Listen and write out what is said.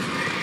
Whoa!